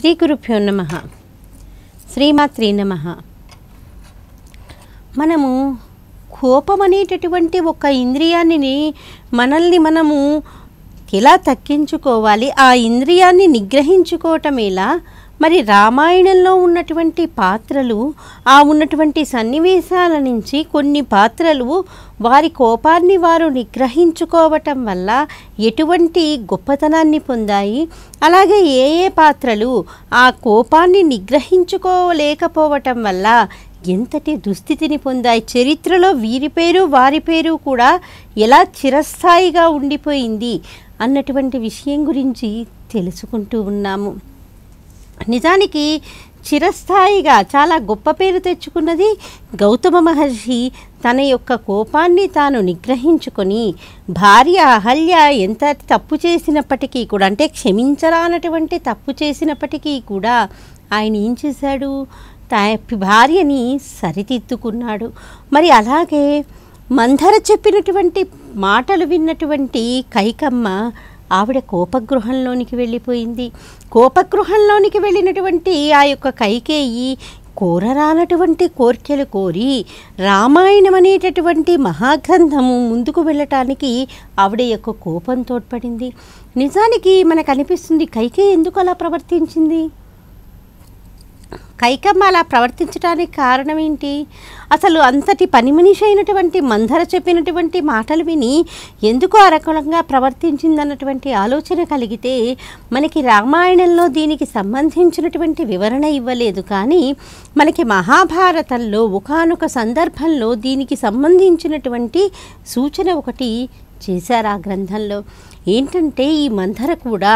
శ్రీ గురుభ్యో నమ. శ్రీమాత్రి నమ. మనము కోపం అనేటటువంటి ఒక ఇంద్రియాన్ని మనల్ని మనము ఎలా తగ్గించుకోవాలి? ఆ ఇంద్రియాన్ని నిగ్రహించుకోవటం ఎలా? మరి రామాయణంలో ఉన్నటువంటి పాత్రలు ఆ ఉన్నటువంటి సన్నివేశాల నుంచి కొన్ని పాత్రలు వారి కోపాన్ని వారు నిగ్రహించుకోవటం వల్ల ఎటువంటి గొప్పతనాన్ని పొందాయి. అలాగే ఏ ఏ పాత్రలు ఆ కోపాన్ని నిగ్రహించుకోలేకపోవటం వల్ల ఎంతటి దుస్థితిని పొందాయి. చరిత్రలో వీరి పేరు వారి పేరు కూడా ఎలా చిరస్థాయిగా ఉండిపోయింది అన్నటువంటి విషయం గురించి తెలుసుకుంటూ ఉన్నాము. నిజానికి చిరస్థాయిగా చాలా గొప్ప పేరు తెచ్చుకున్నది గౌతమ మహర్షి. తన యొక్క కోపాన్ని తాను నిగ్రహించుకొని భార్య అహల్య ఎంత తప్పు చేసినప్పటికీ కూడా అంటే క్షమించరానటువంటి తప్పు చేసినప్పటికీ కూడా ఆయన ఏం చేశాడు? తా భార్యని సరిదిద్దుకున్నాడు. మరి అలాగే మంధర చెప్పినటువంటి మాటలు విన్నటువంటి కైకమ్మ ఆవిడ కోపగృహంలోనికి వెళ్ళిపోయింది. కోపగృహంలోనికి వెళ్ళినటువంటి ఆ యొక్క కైకేయి కోరరానటువంటి కోర్కెలు కోరి రామాయణం అనేటటువంటి మహాగ్రంథము ముందుకు వెళ్ళటానికి ఆవిడ యొక్క కోపం తోడ్పడింది. నిజానికి మనకు అనిపిస్తుంది కైకేయి ఎందుకు అలా ప్రవర్తించింది? కైకమ్మ అలా ప్రవర్తించడానికి కారణం ఏంటి అసలు అంతటి పని మనిషి అయినటువంటి మందర చెప్పినటువంటి మాటలు విని ఎందుకు ఆ రకంగా ప్రవర్తించిందన్నటువంటి ఆలోచన కలిగితే మనకి రామాయణంలో దీనికి సంబంధించినటువంటి వివరణ ఇవ్వలేదు. కానీ మనకి మహాభారతంలో ఒకానొక సందర్భంలో దీనికి సంబంధించినటువంటి సూచన ఒకటి చేశారు ఆ గ్రంథంలో. ఏంటంటే ఈ మంథర కూడా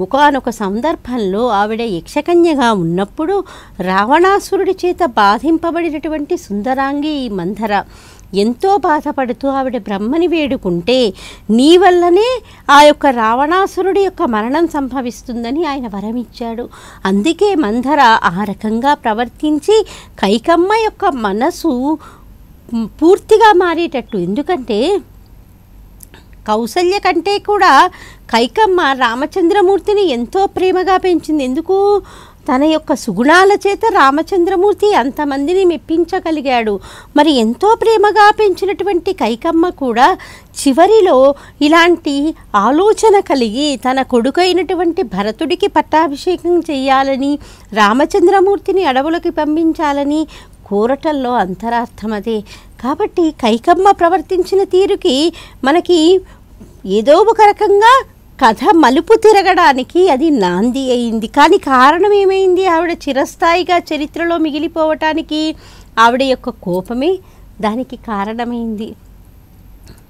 ఒకనొక సందర్భంలో ఆవిడ యక్షకన్యగా ఉన్నప్పుడు రావణాసురుడి చేత బాధింపబడినటువంటి సుందరాంగి ఈ మంథర ఎంతో బాధపడుతూ ఆవిడ బ్రహ్మని వేడుకుంటే నీ వల్లనే ఆ యొక్క రావణాసురుడి యొక్క మరణం సంభవిస్తుందని ఆయన వరమిచ్చాడు. అందుకే మంధర ఆ రకంగా ప్రవర్తించి కైకమ్మ యొక్క మనసు పూర్తిగా మారేటట్టు. ఎందుకంటే కౌసల్య కంటే కూడా కైకమ్మ రామచంద్రమూర్తిని ఎంతో ప్రేమగా పెంచింది. ఎందుకు? తన యొక్క సుగుణాల చేత రామచంద్రమూర్తి అంతమందిని మెప్పించగలిగాడు. మరి ఎంతో ప్రేమగా పెంచినటువంటి కైకమ్మ కూడా చివరిలో ఇలాంటి ఆలోచన కలిగి తన కొడుకైనటువంటి భరతుడికి పట్టాభిషేకం చేయాలని రామచంద్రమూర్తిని అడవులకి పంపించాలని కోరటంలో అంతరార్థం అదే. కాబట్టి కైకమ్మ ప్రవర్తించిన తీరుకి మనకి ఏదో ఒక రకంగా కథ మలుపు తిరగడానికి అది నాంది అయింది. కానీ కారణం ఏమైంది? ఆవిడ చిరస్థాయిగా చరిత్రలో మిగిలిపోవటానికి ఆవిడ యొక్క కోపమే దానికి కారణమైంది.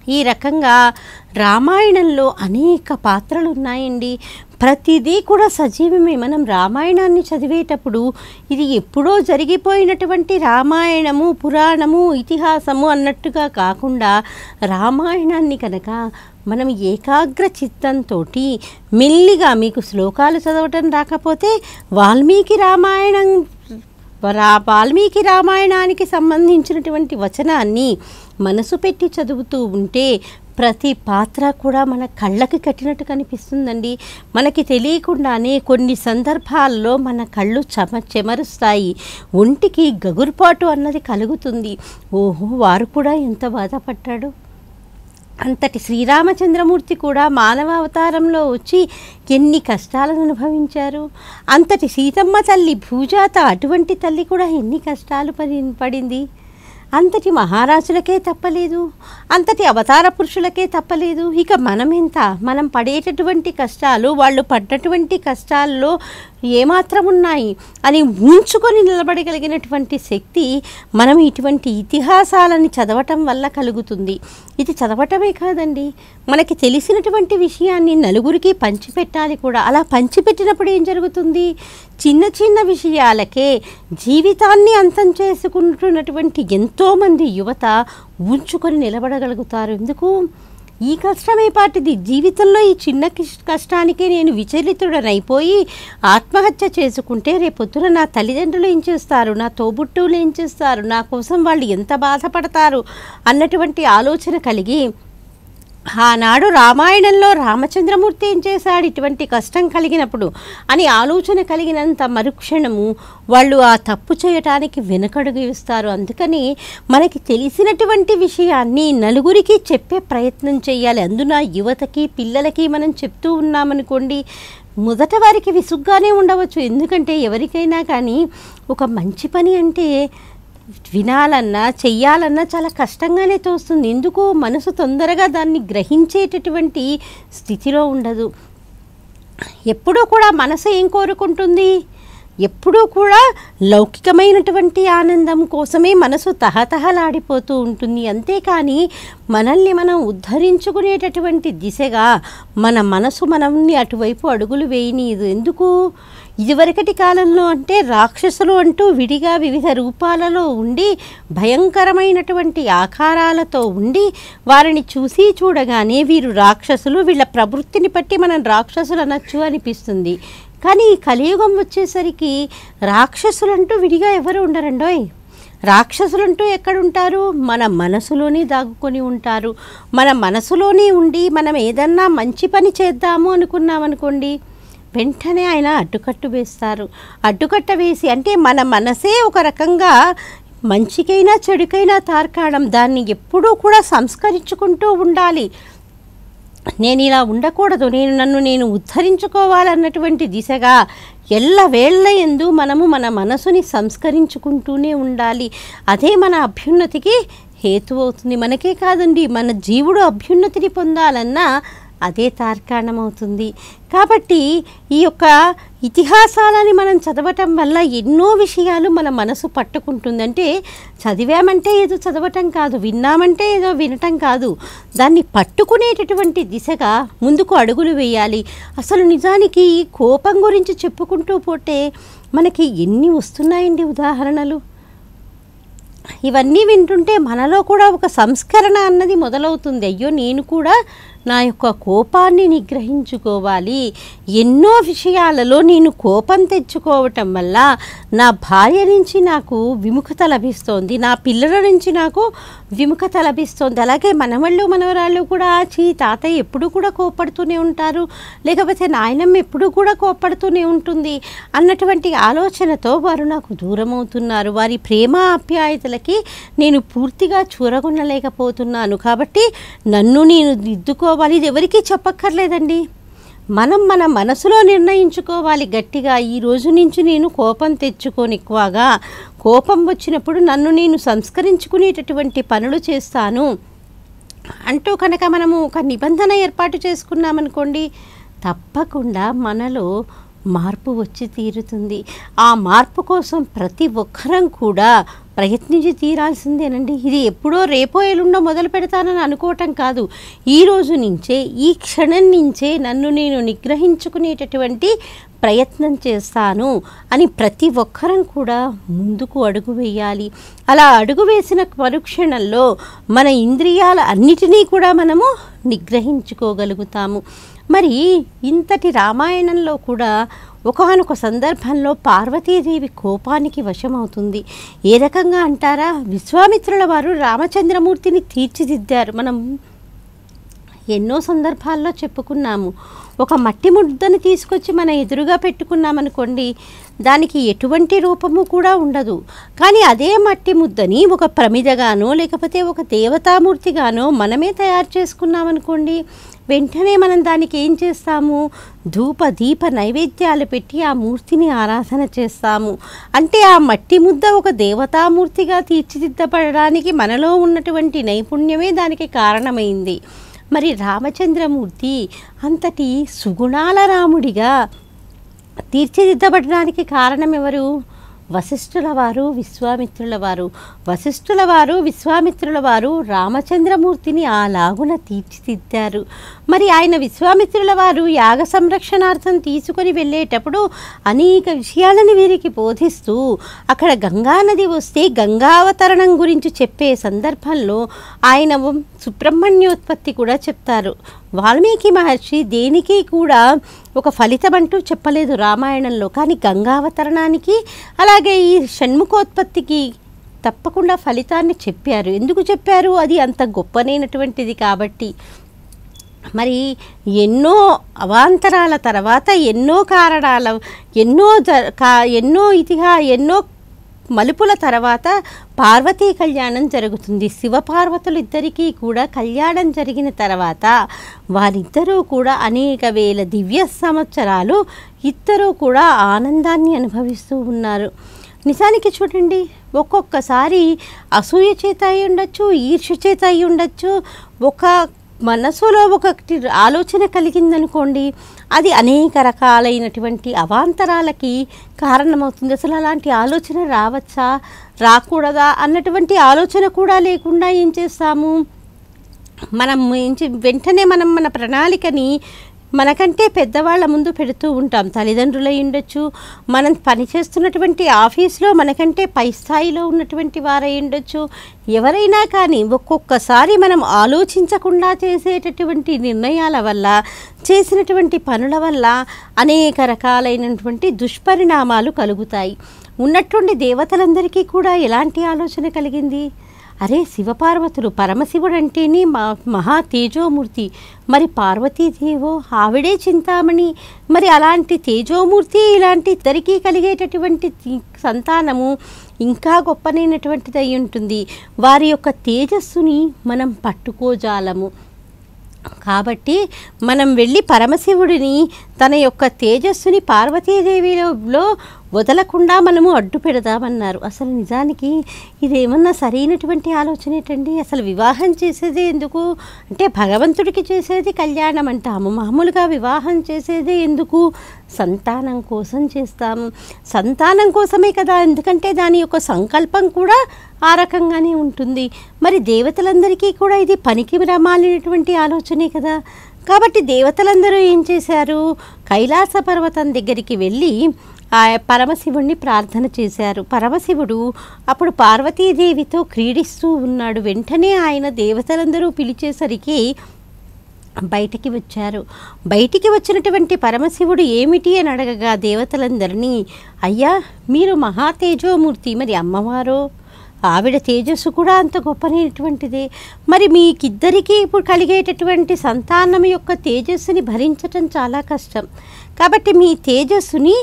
ఈ రకంగా రామాయణంలో అనేక పాత్రలు ఉన్నాయండి ప్రతిదీ కూడా సజీవమే. మనం రామాయణాన్ని చదివేటప్పుడు ఇది ఎప్పుడో జరిగిపోయినటువంటి రామాయణము పురాణము ఇతిహాసము అన్నట్టుగా కాకుండా రామాయణాన్ని కనుక మనం ఏకాగ్ర చిత్తంతో మెల్లిగా మీకు శ్లోకాలు చదవటం రాకపోతే వాల్మీకి రామాయణం రా వాల్మీకి రామాయణానికి సంబంధించినటువంటి వచనాన్ని మనసు పెట్టి చదువుతూ ఉంటే ప్రతి పాత్ర కూడా మన కళ్ళకి కట్టినట్టు కనిపిస్తుందండి. మనకి తెలియకుండానే కొన్ని సందర్భాల్లో మన కళ్ళు చెమ చెమరుస్తాయి. ఒంటికి గగురుపాటు అన్నది కలుగుతుంది. ఓహో వారు కూడా ఎంత బాధపడ్డాడు? అంతటి శ్రీరామచంద్రమూర్తి కూడా మానవ అవతారంలో వచ్చి ఎన్ని కష్టాలను అనుభవించారు? అంతటి సీతమ్మ తల్లి భూజాత అటువంటి తల్లి కూడా ఎన్ని కష్టాలు పడి పడింది? అంతటి మహారాజులకే తప్పలేదు అంతటి అవతార పురుషులకే తప్పలేదు. ఇక మనమెంత? మనం పడేటటువంటి కష్టాలు వాళ్ళు పడ్డటువంటి కష్టాల్లో ఏమాత్రం ఉన్నాయి అని ఉంచుకొని నిలబడగలిగినటువంటి శక్తి మనం ఇటువంటి ఇతిహాసాలని చదవటం వల్ల కలుగుతుంది. ఇది చదవటమే కాదండి. మనకి తెలిసినటువంటి విషయాన్ని నలుగురికి పంచిపెట్టాలి కూడా. అలా పంచిపెట్టినప్పుడు ఏం జరుగుతుంది? చిన్న చిన్న విషయాలకే జీవితాన్ని అంతం చేసుకుంటున్నటువంటి ఎంతోమంది యువత ఉంచుకొని నిలబడగలుగుతారు. ఎందుకు? ఈ కష్టమే పాటిది. జీవితంలో ఈ చిన్న కష్టానికే నేను విచలితుడనైపోయి ఆత్మహత్య చేసుకుంటే రేపొద్దున నా తల్లిదండ్రులు ఏం చేస్తారు? నా తోబుట్టువులు ఏం చేస్తారు? నా కోసం వాళ్ళు ఎంత బాధపడతారు? అన్నటువంటి ఆలోచన కలిగి ఆనాడు రామాయణంలో రామచంద్రమూర్తి ఏం చేశాడు? ఇటువంటి కష్టం కలిగినప్పుడు అని ఆలోచన కలిగినంత మరుక్షణము వాళ్ళు ఆ తప్పు చేయటానికి వెనకడుగు ఇస్తారు అందుకని మనకి తెలిసినటువంటి విషయాన్ని నలుగురికి చెప్పే ప్రయత్నం చేయాలి. అందున యువతకి పిల్లలకి మనం చెప్తూ ఉన్నామనుకోండి మొదట వారికి విసుగ్గానే ఉండవచ్చు. ఎందుకంటే ఎవరికైనా కానీ ఒక మంచి పని అంటే వినాలన్నా చెయ్యాలన్నా చాలా కష్టంగానే తోస్తుంది. ఎందుకు మనసు తొందరగా దాన్ని గ్రహించేటటువంటి స్థితిలో ఉండదు. ఎప్పుడూ కూడా మనసు ఏం కోరుకుంటుంది? ఎప్పుడూ కూడా లౌకికమైనటువంటి ఆనందం కోసమే మనసు తహతహలాడిపోతూ ఉంటుంది. అంతేకాని మనల్ని మనం ఉద్ధరించుకునేటటువంటి దిశగా మన మనసు మనల్ని అటువైపు అడుగులు వేయనీయదు. ఎందుకు? ఇదివరకటి కాలంలో అంటే రాక్షసులు అంటూ విడిగా వివిధ రూపాలలో ఉండి భయంకరమైనటువంటి ఆకారాలతో ఉండి వారిని చూసి చూడగానే వీరు రాక్షసులు వీళ్ళ ప్రవృత్తిని బట్టి మనం రాక్షసులు అనొచ్చు అనిపిస్తుంది. కానీ కలియుగం వచ్చేసరికి రాక్షసులంటూ విడిగా ఎవరు ఉండరండోయ్? రాక్షసులంటూ ఎక్కడుంటారు? మన మనసులోనే దాగుకొని ఉంటారు. మన మనసులోనే ఉండి మనం ఏదన్నా మంచి పని చేద్దాము అనుకున్నామనుకోండి వెంటనే ఆయన అడ్డుకట్టు వేస్తారు. అడ్డుకట్ట వేసి అంటే మన మనసే ఒక రకంగా మంచికైనా చెడుకైనా తార్కాడం దాన్ని ఎప్పుడూ కూడా సంస్కరించుకుంటూ ఉండాలి. నేను ఇలా ఉండకూడదు. నేను నన్ను నేను ఉద్ధరించుకోవాలన్నటువంటి దిశగా ఎల్లవేళ్ళ ఎందు మనము మన మనసుని సంస్కరించుకుంటూనే ఉండాలి. అదే మన అభ్యున్నతికి హేతు అవుతుంది. మనకే కాదండి మన జీవుడు అభ్యున్నతిని పొందాలన్నా అదే తార్కాణమవుతుంది. కాబట్టి ఈ యొక్క ఇతిహాసాలని మనం చదవటం వల్ల ఎన్నో విషయాలు మన మనసు పట్టుకుంటుంది అంటే చదివామంటే ఏదో చదవటం కాదు విన్నామంటే ఏదో వినటం కాదు. దాన్ని పట్టుకునేటటువంటి దిశగా ముందుకు అడుగులు వేయాలి. అసలు నిజానికి ఈ కోపం గురించి చెప్పుకుంటూ పోతే మనకి ఎన్ని వస్తున్నాయండి ఉదాహరణలు? ఇవన్నీ వింటుంటే మనలో కూడా ఒక సంస్కరణ అన్నది మొదలవుతుంది. అయ్యో నేను కూడా నా యొక్క కోపాన్ని నిగ్రహించుకోవాలి. ఎన్నో విషయాలలో నేను కోపం తెచ్చుకోవటం వల్ల నా భార్య నుంచి నాకు విముఖత లభిస్తోంది. నా పిల్లల నుంచి నాకు విముఖత లభిస్తోంది. అలాగే మనవళ్ళు మనవరాళ్ళు కూడా చీ తాతయ్య ఎప్పుడు కూడా కోపడుతూనే ఉంటారు. లేకపోతే నాయనమ్మ ఎప్పుడు కూడా కోపడుతూనే ఉంటుంది. అన్నటువంటి ఆలోచనతో వారు నాకు దూరం అవుతున్నారు వారి ప్రేమ ఆప్యాయతలకి నేను పూర్తిగా చూరగొనలేకపోతున్నాను. కాబట్టి నన్ను నేను దిద్దుకో దిద్దుకోవాలి ఇది ఎవరికీ చెప్పక్కర్లేదండి. మనం మన మనసులో నిర్ణయించుకోవాలి గట్టిగా. ఈ రోజు నుంచి నేను కోపం తెచ్చుకోని ఎక్కువగా కోపం వచ్చినప్పుడు నన్ను నేను సంస్కరించుకునేటటువంటి పనులు చేస్తాను. అంటూ కనుక మనము ఒక నిబంధన ఏర్పాటు చేసుకున్నామనుకోండి తప్పకుండా మనలో మార్పు వచ్చి తీరుతుంది. ఆ మార్పు కోసం ప్రతి ఒక్కరం కూడా ప్రయత్నించి తీరాల్సిందేనండి. ఇది ఎప్పుడో రేపో ఎల్లుండో మొదలు పెడతానని అనుకోవటం కాదు. ఈ రోజు నుంచే ఈ క్షణం నుంచే నన్ను నేను నిగ్రహించుకునేటటువంటి ప్రయత్నం చేస్తాను అని ప్రతి ఒక్కరం కూడా ముందుకు అడుగు వేయాలి. అలా అడుగు వేసిన మరుక్షణంలో మన ఇంద్రియాల అన్నిటినీ కూడా మనము నిగ్రహించుకోగలుగుతాము. మరి ఇంతటి రామాయణంలో కూడా ఒకనొక సందర్భంలో పార్వతీదేవి కోపానికి వశమవుతుంది. ఏ రకంగా అంటారా? విశ్వామిత్రుల వారు రామచంద్రమూర్తిని తీర్చిదిద్దారు. మనం ఎన్నో సందర్భాల్లో చెప్పుకున్నాము. ఒక మట్టి ముద్దను తీసుకొచ్చి మన ఎదురుగా పెట్టుకున్నామనుకోండి దానికి ఎటువంటి రూపము కూడా ఉండదు. కానీ అదే మట్టి ముద్దని ఒక ప్రమిదగానో లేకపోతే ఒక దేవతామూర్తిగానో మనమే తయారు చేసుకున్నామనుకోండి వెంటనే మనం దానికి ఏం చేస్తాము? ధూప దీప నైవేద్యాలు పెట్టి ఆ మూర్తిని ఆరాధన చేస్తాము. అంటే ఆ మట్టి ముద్ద ఒక దేవతామూర్తిగా తీర్చిదిద్దపడడానికి మనలో ఉన్నటువంటి నైపుణ్యమే దానికి కారణమైంది. మరి రామచంద్రమూర్తి అంతటి సుగుణాల రాముడిగా తీర్చిదిద్దబడడానికి కారణం ఎవరు వశిష్ఠుల వారు విశ్వామిత్రుల వారు వశిష్ఠుల వారు విశ్వామిత్రుల వారు రామచంద్రమూర్తిని ఆ లాగున తీర్చిదిద్దారు. మరి ఆయన విశ్వామిత్రుల వారు యాగ సంరక్షణార్థం తీసుకొని వెళ్ళేటప్పుడు అనేక విషయాలను వీరికి బోధిస్తూ అక్కడ గంగా నది వస్తే గంగావతరణం గురించి చెప్పే సందర్భంలో ఆయన సుబ్రహ్మణ్యోత్పత్తి కూడా చెప్తారు. వాల్మీకి మహర్షి దేనికి కూడా ఒక ఫలితం అంటూ చెప్పలేదు రామాయణంలో. కానీ గంగావతరణానికి అలాగే ఈ షణ్ముఖోత్పత్తికి తప్పకుండా ఫలితాన్ని చెప్పారు. ఎందుకు చెప్పారు? అది అంత గొప్పనైనటువంటిది కాబట్టి. మరి ఎన్నో అవాంతరాల తర్వాత ఎన్నో కారణాల ఎన్నో జ కా ఎన్నో ఇతిహా ఎన్నో మలుపుల తర్వాత పార్వతీ కళ్యాణం జరుగుతుంది. శివపార్వతులు ఇద్దరికీ కూడా కళ్యాణం జరిగిన తర్వాత వారిద్దరూ కూడా అనేక వేల దివ్య సంవత్సరాలు ఇద్దరూ కూడా ఆనందాన్ని అనుభవిస్తూ ఉన్నారు. నిజానికి చూడండి ఒక్కొక్కసారి అసూయ చేత అయి ఉండొచ్చు ఈర్ష్య చేత అయి ఉండొచ్చు. ఒక మనసులో ఒకటి ఆలోచన కలిగిందనుకోండి అది అనేక రకాలైనటువంటి అవాంతరాలకి కారణమవుతుంది. అసలు అలాంటి ఆలోచన రావచ్చా? రాకూడదా? అన్నటువంటి ఆలోచన కూడా లేకుండా ఏం చేస్తాము? మనం ఏం వెంటనే మనం మన ప్రణాళికని మనకంటే పెద్దవాళ్ళ ముందు పెడుతూ ఉంటాం. తల్లిదండ్రులై ఉండొచ్చు. మనం పనిచేస్తున్నటువంటి ఆఫీస్లో మనకంటే పై స్థాయిలో ఉన్నటువంటి వారై ఉండొచ్చు. ఎవరైనా కానీ ఒక్కొక్కసారి మనం ఆలోచించకుండా చేసేటటువంటి నిర్ణయాల వల్ల చేసినటువంటి పనుల వల్ల అనేక రకాలైనటువంటి దుష్పరిణామాలు కలుగుతాయి. ఉన్నటువంటి దేవతలందరికీ కూడా ఎలాంటి ఆలోచన కలిగింది? అరే శివపార్వతులు పరమశివుడు అంటేనే మా మహా తేజోమూర్తి. మరి పార్వతీదేవో ఆవిడే చింతామణి. మరి అలాంటి తేజోమూర్తి ఇలాంటి ఇద్దరికీ కలిగేటటువంటి సంతానము ఇంకా గొప్పనైనటువంటిది అయి ఉంటుంది. వారి యొక్క తేజస్సుని మనం పట్టుకోజాలము. కాబట్టి మనం వెళ్ళి పరమశివుడిని తన యొక్క తేజస్సుని పార్వతీదేవిలో వదలకుండా మనము అడ్డు పెడదామన్నారు. అసలు నిజానికి ఇదేమన్నా సరైనటువంటి ఆలోచన ఏంటండి అసలు వివాహం చేసేది ఎందుకు? అంటే భగవంతుడికి చేసేది కళ్యాణం అంటాము మామూలుగా వివాహం చేసేదే ఎందుకు? సంతానం కోసం చేస్తాము సంతానం కోసమే కదా. ఎందుకంటే దాని యొక్క సంకల్పం కూడా ఆ రకంగానే ఉంటుంది. మరి దేవతలందరికీ కూడా ఇది పనికి రమాలినటువంటి ఆలోచనే కదా. కాబట్టి దేవతలందరూ ఏం చేశారు? కైలాస పర్వతం దగ్గరికి వెళ్ళి పరమశివుణ్ణి ప్రార్థన చేశారు. పరమశివుడు అప్పుడు పార్వతీదేవితో క్రీడిస్తూ ఉన్నాడు. వెంటనే ఆయన దేవతలందరూ పిలిచేసరికి బయటికి వచ్చారు. బయటికి వచ్చినటువంటి పరమశివుడు ఏమిటి అని అడగగా దేవతలందరినీ అయ్యా మీరు మహాతేజోమూర్తి మరి అమ్మవారో? ఆవిడ తేజస్సు కూడా అంత గొప్పనైనటువంటిదే మరి మీకిద్దరికీ ఇప్పుడు కలిగేటటువంటి సంతానం యొక్క తేజస్సుని భరించటం చాలా కష్టం. కాబట్టి మీ తేజస్సుని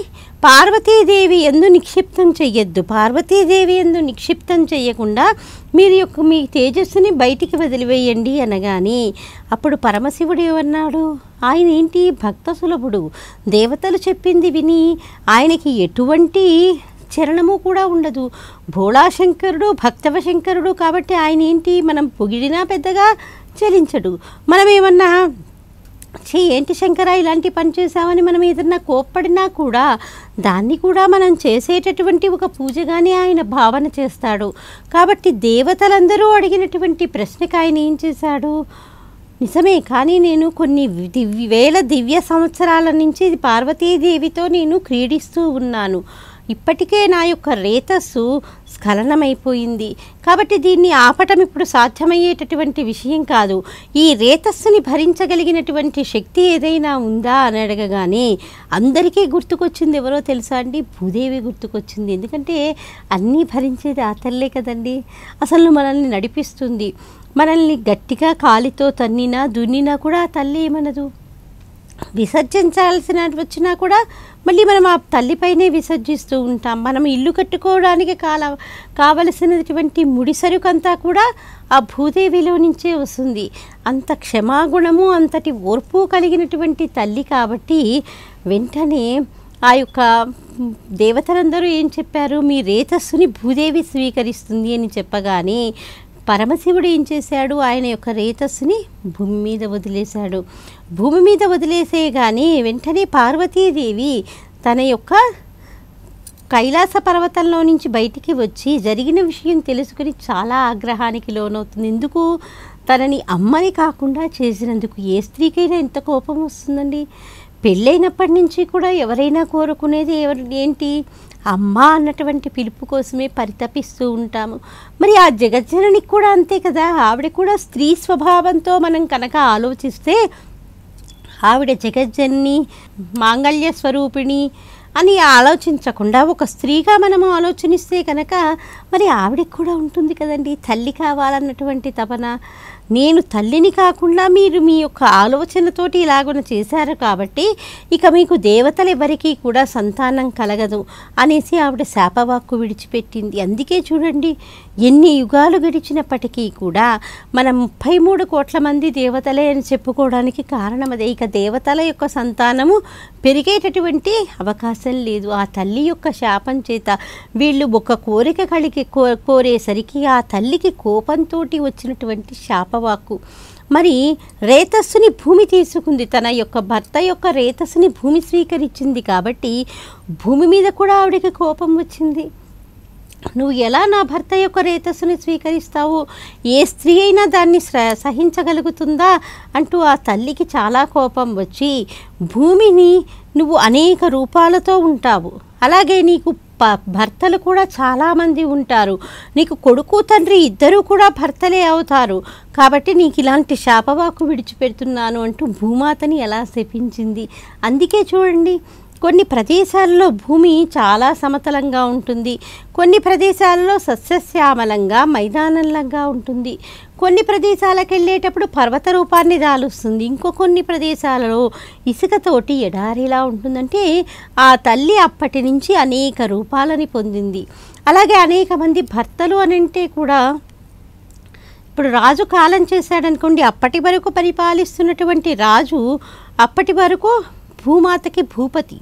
పార్వతీదేవి ఎందు నిక్షిప్తం చెయ్యొద్దు. పార్వతీదేవి ఎందు నిక్షిప్తం చెయ్యకుండా మీరు యొక్క మీ తేజస్సుని బయటికి వదిలివేయండి అనగానే అప్పుడు పరమశివుడు ఏమన్నాడు? ఆయన ఏంటి? భక్త సులభుడు. దేవతలు చెప్పింది విని ఆయనకి ఎటువంటి చరణము కూడా ఉండదు. భోళాశంకరుడు భక్తవ శంకరుడు కాబట్టి ఆయన ఏంటి? మనం పొగిడినా పెద్దగా చలించడు. మనం ఏమన్నా ఏంటి శంకర ఇలాంటి పని చేసామని మనం ఏదన్నా కోప్పడినా కూడా దాన్ని కూడా మనం చేసేటటువంటి ఒక పూజగానే ఆయన భావన చేస్తాడు. కాబట్టి దేవతలందరూ అడిగినటువంటి ప్రశ్నకు ఆయన ఏం చేశాడు? నిజమే కానీ నేను కొన్ని దివ్య వేల దివ్య సంవత్సరాల నుంచి పార్వతీదేవితో నేను క్రీడిస్తూ ఉన్నాను. ఇప్పటికే నా యొక్క రేతస్సు స్ఖలనమైపోయింది. కాబట్టి దీన్ని ఆపటం ఇప్పుడు సాధ్యమయ్యేటటువంటి విషయం కాదు. ఈ రేతస్సుని భరించగలిగినటువంటి శక్తి ఏదైనా ఉందా అని అడగగానే అందరికీ గుర్తుకొచ్చింది ఎవరో తెలుసా అండి? భూదేవి గుర్తుకొచ్చింది. ఎందుకంటే అన్నీ భరించేది ఆ తల్లే కదండి. అసలు మనల్ని నడిపిస్తుంది. మనల్ని గట్టిగా కాలితో తన్నినా దున్నినా కూడా ఆ తల్లి ఏమనదు. విసర్జించాల్సిన వచ్చినా కూడా మళ్ళీ మనం ఆ తల్లిపైనే విసర్జిస్తూ ఉంటాం. మనం ఇల్లు కట్టుకోవడానికి కాల కావలసినటువంటి ముడి అంతా కూడా ఆ భూదేవిలో నుంచే వస్తుంది. అంత క్షమాగుణము అంతటి ఓర్పు కలిగినటువంటి తల్లి కాబట్టి వెంటనే ఆ యొక్క దేవతలందరూ ఏం చెప్పారు? మీ రేతస్సుని భూదేవి స్వీకరిస్తుంది అని చెప్పగానే పరమశివుడు ఏం చేశాడు? ఆయన యొక్క రేతస్సుని భూమి మీద వదిలేశాడు. భూమి మీద వదిలేసేయగానే వెంటనే పార్వతీదేవి తన యొక్క కైలాస పర్వతంలో నుంచి బయటికి వచ్చి జరిగిన విషయం తెలుసుకుని చాలా ఆగ్రహానికి లోనవుతుంది. ఎందుకు? తనని అమ్మని కాకుండా చేసినందుకు ఏ స్త్రీకైనా ఎంత కోపం వస్తుందండి? పెళ్ళైనప్పటి నుంచి కూడా ఎవరైనా కోరుకునేది ఎవరు? ఏంటి? అమ్మ అన్నటువంటి పిలుపు కోసమే పరితపిస్తూ ఉంటాము. మరి ఆ జగజ్జననికి కూడా అంతే కదా? ఆవిడ కూడా స్త్రీ స్వభావంతో మనం కనుక ఆలోచిస్తే ఆవిడ జగజ్జన్ని మాంగళ్య స్వరూపిణి అని ఆలోచించకుండా ఒక స్త్రీగా మనము ఆలోచనిస్తే కనుక మరి ఆవిడకి కూడా ఉంటుంది కదండి. తల్లి కావాలన్నటువంటి తపన నేను తల్లిని కాకుండా మీరు మీ యొక్క ఆలోచనతోటి ఇలాగున చేశారు కాబట్టి ఇక మీకు దేవతలు ఎవరికీ కూడా సంతానం కలగదు అనేసి ఆవిడ శాపవాక్కు విడిచిపెట్టింది. అందుకే చూడండి ఎన్ని యుగాలు గడిచినప్పటికీ కూడా మన ముప్పై మూడు కోట్ల మంది దేవతలే అని చెప్పుకోవడానికి కారణం అదే. ఇక దేవతల యొక్క సంతానము పెరిగేటటువంటి అవకాశం లేదు. ఆ తల్లి యొక్క శాపం చేత వీళ్ళు ఒక కోరిక కలిగి కో కోరేసరికి ఆ తల్లికి కోపంతో వచ్చినటువంటి శాపవాక్కు. మరి రేతస్సుని భూమి తీసుకుంది. తన యొక్క భర్త యొక్క రేతస్సుని భూమి స్వీకరించింది కాబట్టి భూమి మీద కూడా ఆవిడకి కోపం వచ్చింది. నువ్వు ఎలా నా భర్త యొక్క రేతస్సుని స్వీకరిస్తావు? ఏ స్త్రీ అయినా దాన్ని స- సహించగలుగుతుందా? అంటూ ఆ తల్లికి చాలా కోపం వచ్చి భూమిని నువ్వు అనేక రూపాలతో ఉంటావు. అలాగే నీకు ప భర్తలు కూడా చాలామంది ఉంటారు. నీకు కొడుకు తండ్రి ఇద్దరూ కూడా భర్తలే అవుతారు. కాబట్టి నీకు ఇలాంటి శాపవాకు విడిచిపెడుతున్నాను అంటూ భూమాతని ఎలా శపించింది? అందుకే చూడండి. కొన్ని ప్రదేశాల్లో భూమి చాలా సమతలంగా ఉంటుంది. కొన్ని ప్రదేశాల్లో సస్యశ్యామలంగా మైదానంలంగా ఉంటుంది. కొన్ని ప్రదేశాలకు వెళ్ళేటప్పుడు పర్వత రూపాన్ని దాలుస్తుంది ఇంకో కొన్ని ప్రదేశాలలో ఇసుకతోటి ఎడారిలా ఉంటుందంటే ఆ తల్లి అప్పటి నుంచి అనేక రూపాలని పొందింది. అలాగే అనేక మంది భర్తలు అని అంటే కూడా ఇప్పుడు రాజు కాలం చేశాడనుకోండి అప్పటి వరకు పరిపాలిస్తున్నటువంటి రాజు అప్పటి వరకు భూమాతకి భూపతి.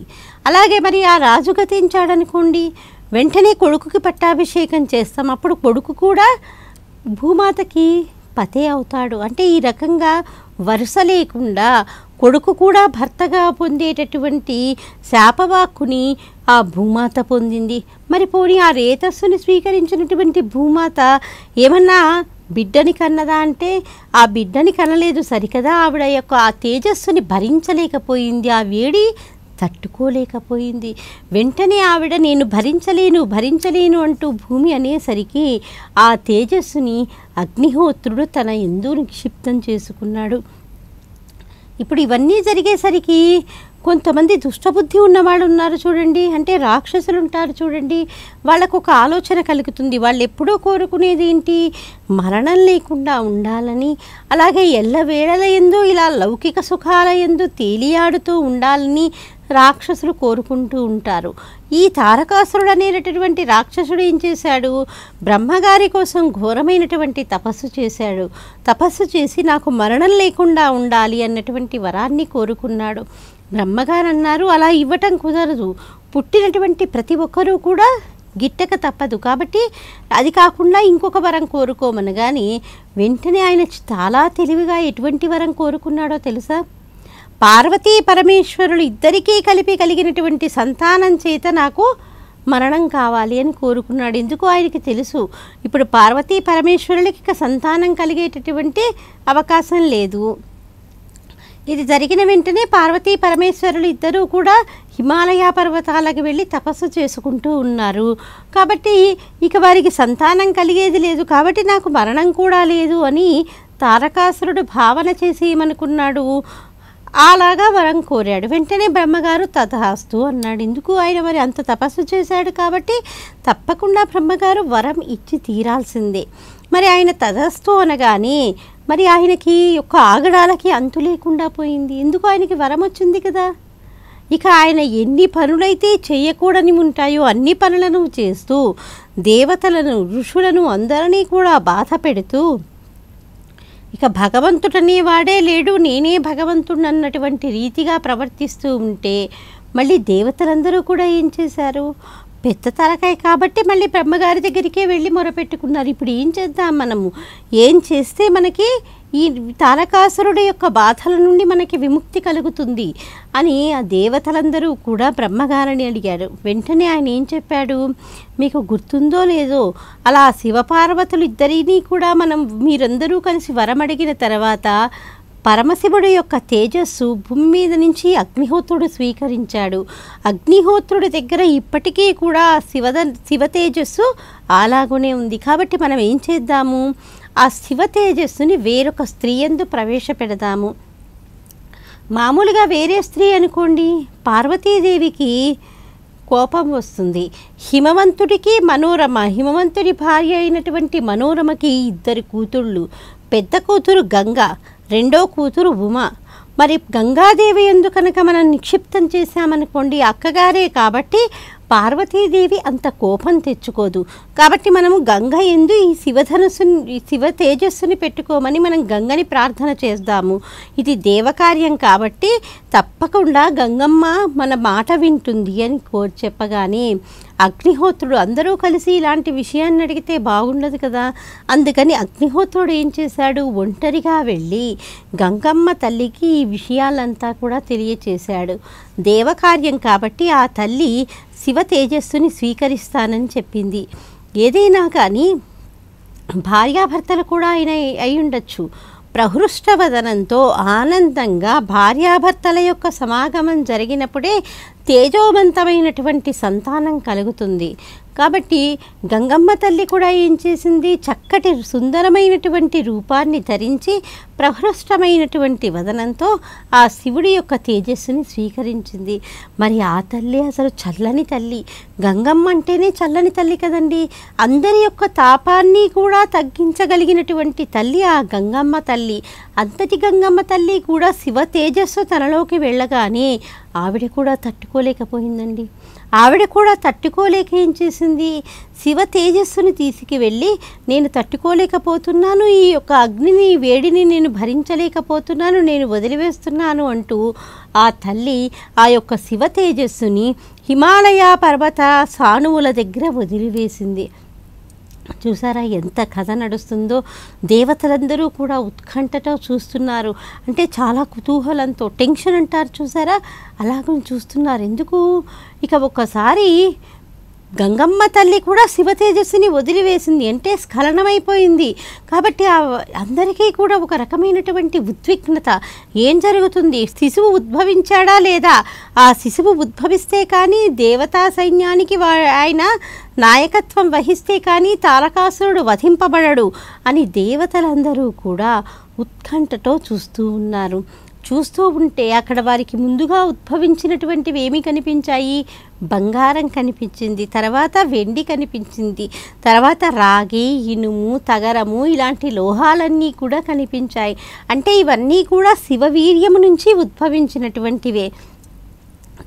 అలాగే మరి ఆ రాజు గతించాడనుకోండి వెంటనే కొడుకుకి పట్టాభిషేకం చేస్తాం. అప్పుడు కొడుకు కూడా భూమాతకి పతే అవుతాడు. అంటే ఈ రకంగా వరుస లేకుండా కొడుకు కూడా భర్తగా పొందేటటువంటి శాపవాక్కుని ఆ భూమాత పొందింది. మరి పోనీ ఆ రేతస్సుని స్వీకరించినటువంటి భూమాత ఏమన్నా బిడ్డని కన్నదా అంటే ఆ బిడ్డని కనలేదు సరికదా? ఆవిడ యొక్క ఆ తేజస్సుని భరించలేకపోయింది. ఆ వేడి తట్టుకోలేకపోయింది. వెంటనే ఆవిడ నేను భరించలేను భరించలేను అంటూ భూమి అనేసరికి ఆ తేజస్సుని అగ్నిహోత్రుడు తన ఎందు నిక్షిప్తం చేసుకున్నాడు. ఇప్పుడు ఇవన్నీ జరిగేసరికి కొంతమంది దుష్టబుద్ధి ఉన్నవాళ్ళు ఉన్నారు చూడండి అంటే రాక్షసులు ఉంటారు చూడండి. వాళ్ళకు ఒక ఆలోచన కలుగుతుంది వాళ్ళు ఎప్పుడూ కోరుకునేది ఏంటి? మరణం లేకుండా ఉండాలని. అలాగే ఎల్లవేళల ఎందు ఇలా లౌకిక సుఖాల ఎందు తేలియాడుతూ ఉండాలని రాక్షసులు కోరుకుంటూ ఉంటారు. ఈ తారకాసురుడు అనేటటువంటి రాక్షసుడు ఏం చేశాడు? బ్రహ్మగారి కోసం ఘోరమైనటువంటి తపస్సు చేశాడు. తపస్సు చేసి నాకు మరణం లేకుండా ఉండాలి అన్నటువంటి వరాన్ని కోరుకున్నాడు. బ్రహ్మగారు అన్నారు అలా ఇవ్వటం కుదరదు. పుట్టినటువంటి ప్రతి ఒక్కరూ కూడా గిట్టక తప్పదు. కాబట్టి అది కాకుండా ఇంకొక వరం కోరుకోమనగాని వెంటనే ఆయన చాలా తెలివిగా ఎటువంటి వరం కోరుకున్నాడో తెలుసా? పార్వతీ పరమేశ్వరులు ఇద్దరికీ కలిపి కలిగినటువంటి సంతానం చేత నాకు మరణం కావాలి అని కోరుకున్నాడు. ఎందుకు ఆయనకి తెలుసు. ఇప్పుడు పార్వతీ పరమేశ్వరులకి ఇక సంతానం కలిగేటటువంటి అవకాశం లేదు. ఇది జరిగిన వెంటనే పార్వతీ పరమేశ్వరులు ఇద్దరూ కూడా హిమాలయ పర్వతాలకు వెళ్ళి తపస్సు చేసుకుంటూ ఉన్నారు. కాబట్టి ఇక వారికి సంతానం కలిగేది లేదు. కాబట్టి నాకు మరణం కూడా లేదు అని తారకాసురుడు భావన చేసి ఏమనుకున్నాడు? అలాగా వరం కోరాడు. వెంటనే బ్రహ్మగారు తథాస్తు అన్నాడు ఎందుకు ఆయన మరి అంత తపస్సు చేశాడు కాబట్టి తప్పకుండా బ్రహ్మగారు వరం ఇచ్చి తీరాల్సిందే. మరి ఆయన తథాస్తు అనగానే మరి ఆయనకి యొక్క ఆగడాలకి అంతు లేకుండా పోయింది. ఎందుకు ఆయనకి వరం వచ్చింది కదా? ఇక ఆయన ఎన్ని పనులైతే చేయకూడని ఉంటాయో అన్ని పనులను చేస్తూ దేవతలను ఋషులను అందరినీ కూడా బాధ పెడుతూ ఇక భగవంతుడనేవాడే లేడు నేనే భగవంతుడు అన్నటువంటి రీతిగా ప్రవర్తిస్తూ ఉంటే మళ్ళీ దేవతలందరూ కూడా ఏం చేశారు? పెద్ద తలకాయ కాబట్టి మళ్ళీ బ్రహ్మగారి దగ్గరికే వెళ్ళి మొరపెట్టుకున్నారు. ఇప్పుడు ఏం చేద్దాం మనము? ఏం చేస్తే మనకి ఈ తారకాసురుడు యొక్క బాధల నుండి మనకి విముక్తి కలుగుతుంది అని ఆ దేవతలందరూ కూడా బ్రహ్మగారిని అడిగారు. వెంటనే ఆయన ఏం చెప్పాడు? మీకు గుర్తుందో లేదో? అలా శివపార్వతులు ఇద్దరినీ కూడా మనం మీరందరూ కలిసి వరం అడిగిన తర్వాత పరమశివుడు యొక్క తేజస్సు భూమి మీద నుంచి అగ్నిహోత్రుడు స్వీకరించాడు. అగ్నిహోత్రుడి దగ్గర ఇప్పటికీ కూడా శివద శివ తేజస్సు అలాగునే ఉంది. కాబట్టి మనం ఏం చేద్దాము? ఆ శివ తేజస్సుని వేరొక స్త్రీ ఎందు ప్రవేశపెడదాము. మామూలుగా వేరే స్త్రీ అనుకోండి పార్వతీదేవికి కోపం వస్తుంది. హిమవంతుడికి మనోరమ హిమవంతుడి భార్య అయినటువంటి మనోరమకి ఇద్దరు కూతుళ్ళు. పెద్ద కూతురు గంగ రెండో కూతురు ఉమ. మరి గంగాదేవి ఎందుకనక మనం నిక్షిప్తం చేశామనుకోండి అక్కగారే కాబట్టి పార్వతీదేవి అంత కోపం తెచ్చుకోదు. కాబట్టి మనము గంగ ఎందు ఈ శివధనుసుని శివ తేజస్సుని పెట్టుకోమని మనం గంగని ప్రార్థన చేద్దాము ఇది దేవకార్యం కాబట్టి తప్పకుండా గంగమ్మ మన మాట వింటుంది అని కోరి చెప్పగానే అగ్నిహోత్రుడు అందరూ కలిసి ఇలాంటి విషయాన్ని అడిగితే బాగుండదు కదా. అందుకని అగ్నిహోత్రుడు ఏం చేశాడు? ఒంటరిగా వెళ్ళి గంగమ్మ తల్లికి ఈ విషయాలంతా కూడా తెలియచేశాడు. దేవకార్యం కాబట్టి ఆ తల్లి శివ తేజస్సుని స్వీకరిస్తానని చెప్పింది. ఏదైనా కానీ భార్యాభర్తలు కూడా ఆయన అయి ఉండొచ్చు. ప్రహృష్టవదనంతో ఆనందంగా భార్యాభర్తల యొక్క సమాగమం జరిగినప్పుడే తేజోవంతమైనటువంటి సంతానం కలుగుతుంది. కాబట్టి గంగమ్మ తల్లి కూడా ఏం చేసింది? చక్కటి సుందరమైనటువంటి రూపాన్ని ధరించి ప్రహృష్టమైనటువంటి వదనంతో ఆ శివుడి యొక్క తేజస్సుని స్వీకరించింది. మరి ఆ తల్లి అసలు చల్లని తల్లి. గంగమ్మ అంటేనే చల్లని తల్లి కదండి. అందరి యొక్క తాపాన్ని కూడా తగ్గించగలిగినటువంటి తల్లి ఆ గంగమ్మ తల్లి. అంతటి గంగమ్మ తల్లి కూడా శివ తేజస్సు తనలోకి వెళ్ళగానే ఆవిడ కూడా తట్టుకోలేకపోయిందండి. ఆవిడ కూడా తట్టుకోలేక ఏం చేసింది శివ తేజస్సుని తీసుకువెళ్ళి నేను తట్టుకోలేకపోతున్నాను ఈ యొక్క అగ్నిని వేడిని నేను భరించలేకపోతున్నాను నేను వదిలివేస్తున్నాను అంటూ ఆ తల్లి ఆ యొక్క శివ తేజస్సుని హిమాలయ పర్వత సానువుల దగ్గర వదిలివేసింది. చూసారా ఎంత కథ నడుస్తుందో? దేవతలందరూ కూడా ఉత్కంఠతో చూస్తున్నారు. అంటే చాలా కుతూహలంతో టెన్షన్ అంటారు చూసారా? అలాగని చూస్తున్నారు. ఎందుకు? ఇక ఒక్కసారి గంగమ్మ తల్లి కూడా శివతేజస్సుని వదిలివేసింది. అంటే స్ఖలనమైపోయింది. కాబట్టి ఆ అందరికీ కూడా ఒక రకమైనటువంటి ఉద్విగ్నత. ఏం జరుగుతుంది? శిశువు ఉద్భవించాడా లేదా? ఆ శిశువు ఉద్భవిస్తే కానీ దేవతా సైన్యానికి వా ఆయన నాయకత్వం వహిస్తే కానీ తారకాసురుడు వధింపబడడు అని దేవతలందరూ కూడా ఉత్కంఠతో చూస్తూ ఉన్నారు. చూస్తూ ఉంటే అక్కడ వారికి ముందుగా ఉద్భవించినటువంటివి ఏమి కనిపించాయి? బంగారం కనిపించింది తర్వాత వెండి కనిపించింది తర్వాత రాగి ఇనుము తగరము ఇలాంటి లోహాలన్నీ కూడా కనిపించాయి. అంటే ఇవన్నీ కూడా శివవీర్యము నుంచి ఉద్భవించినటువంటివే.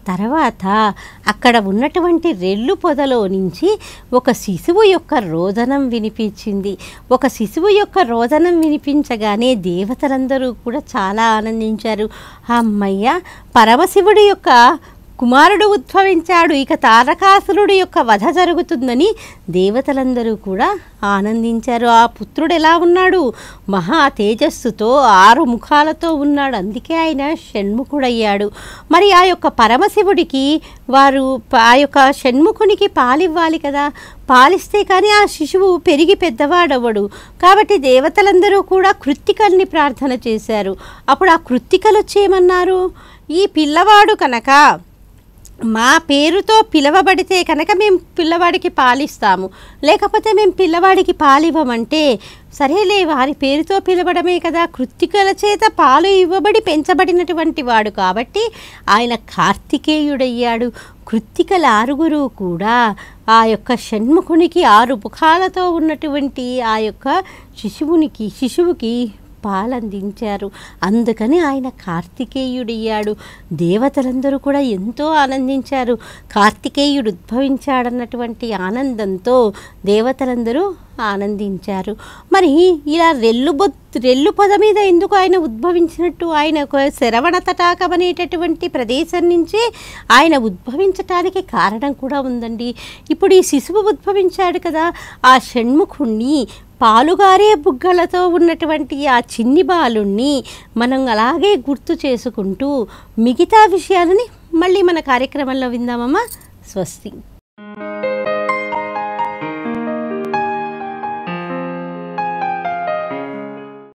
తర్వాత అక్కడ ఉన్నటువంటి రెల్లు పొదలో నుంచి ఒక శిశువు యొక్క రోదనం వినిపించింది. ఒక శిశువు యొక్క రోదనం వినిపించగానే దేవతలందరూ కూడా చాలా ఆనందించారు. అమ్మయ్య పరమశివుడి యొక్క కుమారుడు ఉద్భవించాడు. ఇక తారకాసురుడు యొక్క వధ జరుగుతుందని దేవతలందరూ కూడా ఆనందించారు. ఆ పుత్రుడు ఎలా ఉన్నాడు? మహా తేజస్సుతో ఆరు ముఖాలతో ఉన్నాడు. అందుకే ఆయన షణ్ముఖుడయ్యాడు. మరి ఆ యొక్క పరమశివుడికి వారు ఆ యొక్క షణ్ముఖునికి పాలివ్వాలి కదా? పాలిస్తే కానీ ఆ శిశువు పెరిగి పెద్దవాడవడు. కాబట్టి దేవతలందరూ కూడా కృత్తికల్ని ప్రార్థన చేశారు. అప్పుడు ఆ కృత్తికలు వచ్చేయమన్నారు? ఈ పిల్లవాడు కనుక మా పేరుతో పిలవబడితే కనుక మేము పిల్లవాడికి పాలిస్తాము. లేకపోతే మేము పిల్లవాడికి పాలివ్వమంటే సరేలే వారి పేరుతో పిలవడమే కదా కృత్తికల చేత పాలు ఇవ్వబడి పెంచబడినటువంటి వాడు కాబట్టి ఆయన కార్తికేయుడయ్యాడు. కృత్తికల ఆరుగురు కూడా ఆ యొక్క షణ్ముఖునికి ఆరు ముఖాలతో ఉన్నటువంటి ఆ యొక్క శిశువునికి శిశువుకి పాలందించారు. అందుకని ఆయన కార్తికేయుడయ్యాడు. దేవతలందరూ కూడా ఎంతో ఆనందించారు. కార్తికేయుడు ఉద్భవించాడన్నటువంటి ఆనందంతో దేవతలందరూ ఆనందించారు. మరి ఇలా రెల్లు బొ రెల్లు పొద మీద ఎందుకు ఆయన ఉద్భవించినట్టు? ఆయన ఒక శరవణ తటాకం అనేటటువంటి ప్రదేశం నుంచి ఆయన ఉద్భవించటానికి కారణం కూడా ఉందండి. ఇప్పుడు ఈ శిశువు ఉద్భవించాడు కదా ఆ షణ్ముఖుణ్ణి పాలుగారే బుగ్గలతో ఉన్నటువంటి ఆ చిన్ని బాలుణ్ణి మనం అలాగే గుర్తు చేసుకుంటూ మిగతా విషయాలని మళ్ళీ మన కార్యక్రమంలో విందామమ్మా. స్వస్తి.